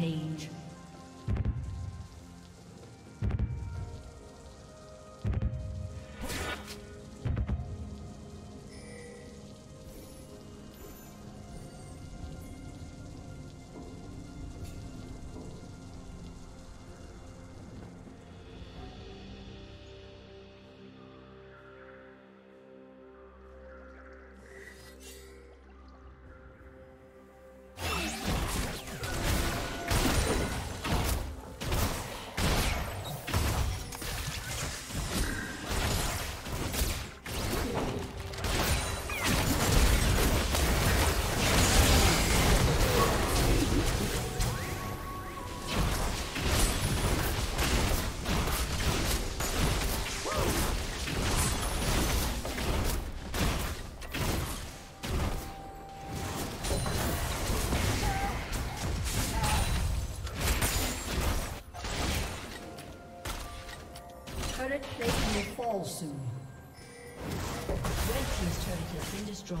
Rampage. Fall soon. Red Team's turret has been destroyed.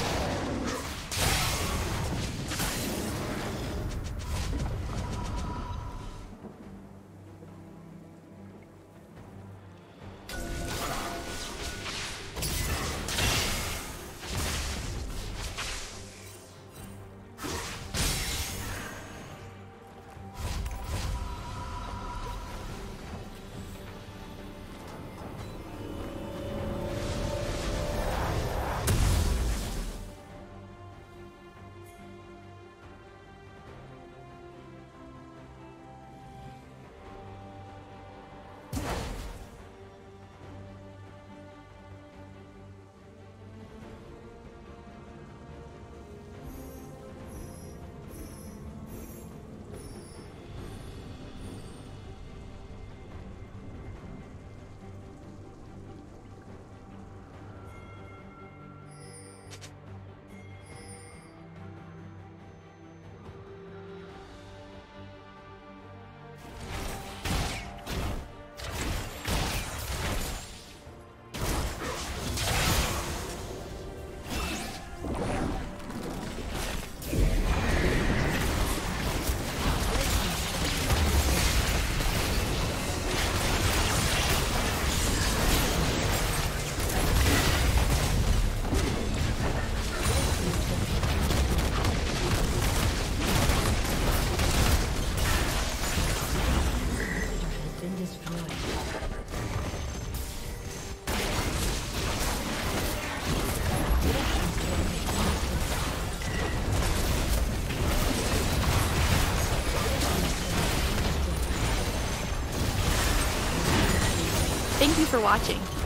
For watching.